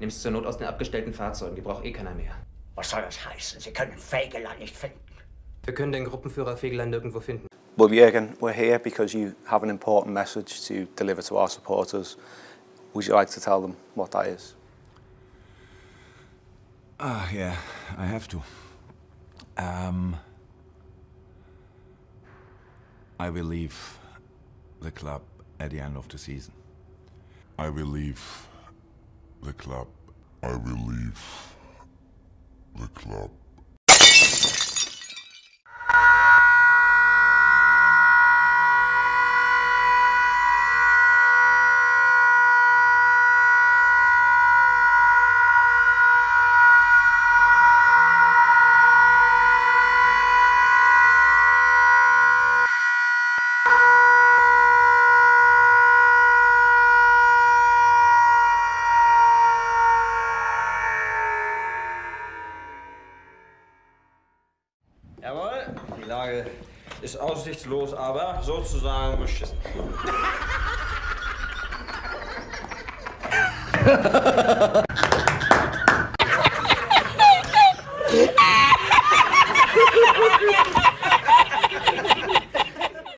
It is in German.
Nimmst zur Not aus den abgestellten Fahrzeugen, die braucht eh keiner mehr. Was soll das heißen? Sie können Fegelein nicht finden. Wir können den Gruppenführer Fegelein nirgendwo finden. Well, Jürgen, we're here because you have an important message to deliver to our supporters. Would you like to tell them what that is? Ah, yeah, I have to. Um, I will leave the club at the end of the season. I will leave the club. I will leave the club. Jawohl, die Lage ist aussichtslos, aber sozusagen beschissen.